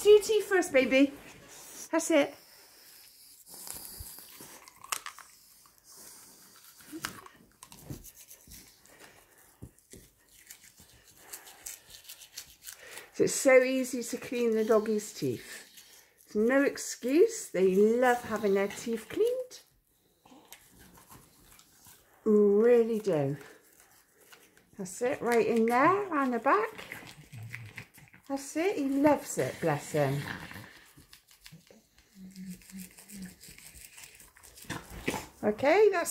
See your teeth first, baby. That's it. So it's so easy to clean the doggy's teeth. No excuse. They love having their teeth cleaned. Really do. That's it, right in there, around the back. That's it, he loves it, bless him. Okay, that's